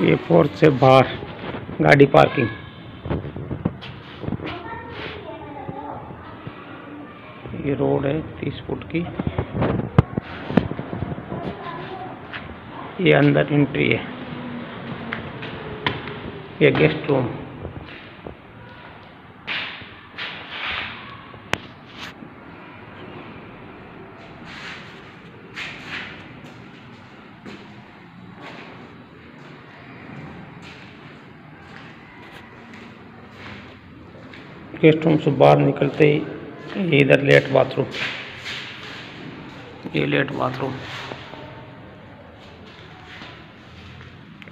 ये फोर्थ से बाहर गाड़ी पार्किंग। ये रोड है तीस फुट की। ये अंदर एंट्री है। ये गेस्ट रूम गेस्ट रूम से बाहर निकलते ही इधर लेट बाथरूम। ये लेट बाथरूम।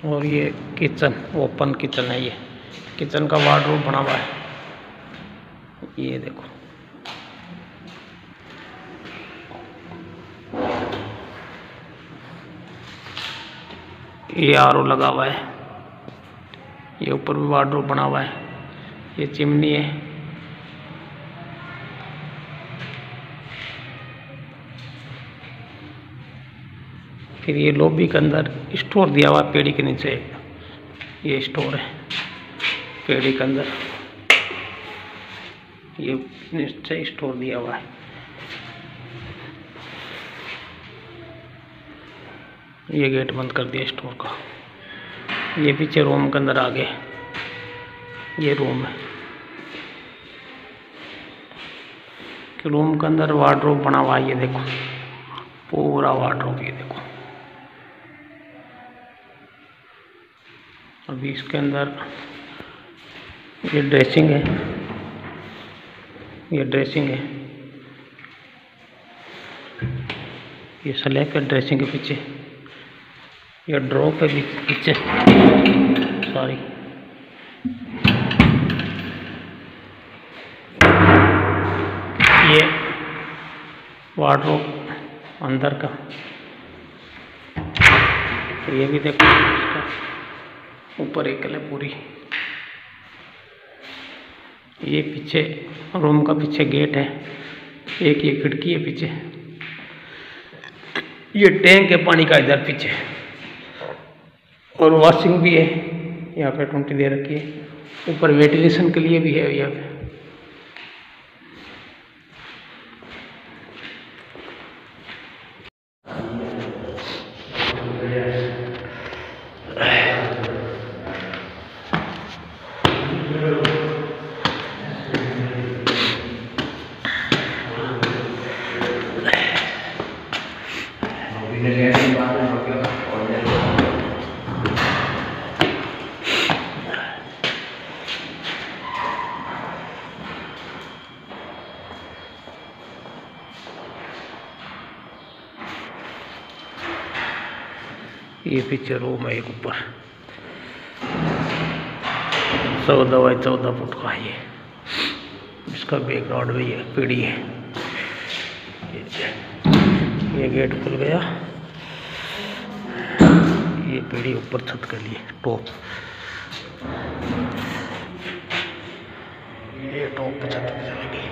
और ये किचन, ओपन किचन है ये। किचन का वार्डरोब बना हुआ है। ये देखो। ये आरओ लगा हुआ है। ये ऊपर भी वार्डरोब बना हुआ है। ये चिमनी है। फिर ये लॉबी के अंदर स्टोर दिया हुआ पेड़ी के नीचे। ये स्टोर है पेड़ी के अंदर। ये नीचे स्टोर दिया हुआ है। ये गेट बंद कर दिया स्टोर का। ये पीछे रूम के अंदर आ गए ये रूम है। कि रूम के अंदर वार्डरोब बना हुआ है, ये देखो। पूरा वार्डरोब ये देखो। अभी इसके अंदर ये ड्रेसिंग है। ये ड्रेसिंग है। ये स्लैब है ड्रेसिंग के पीछे। ये ड्रॉप है पीछे। सॉरी ये वार्डरोब अंदर का। तो ये भी देखो इसका। ऊपर एक है पूरी। ये पीछे रूम का पीछे गेट है। एक ये खिड़की है पीछे। ये टैंक है पानी का इधर पीछे। और वॉशिंग भी है। यहाँ पे टूटी दे रखी है। ऊपर वेंटिलेशन के लिए भी है यहाँ पे। ये पीछे रूम है एक ऊपर। चौदह बाई चौदह फुट का है ये। इसका बैकग्राउंड भी है, पीढ़ी है। ये गेट खुल गया। ये पीढ़ी ऊपर छत के लिए टॉप। ये टॉप छत पे चलेगी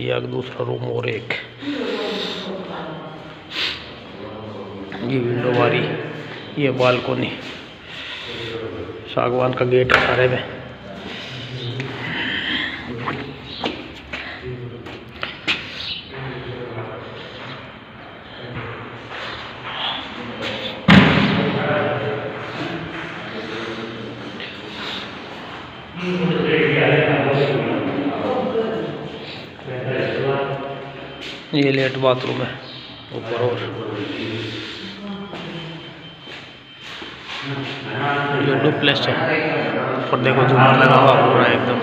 ये दूसरा रूम और एक। ये विंडो वाली, ये बालकोनी, सागवान का गेट है सारे में। ये लेट बाथरूम है। ऊपर और ये डुप्लेस है और देखो झूमर लगा हुआ पूरा एकदम।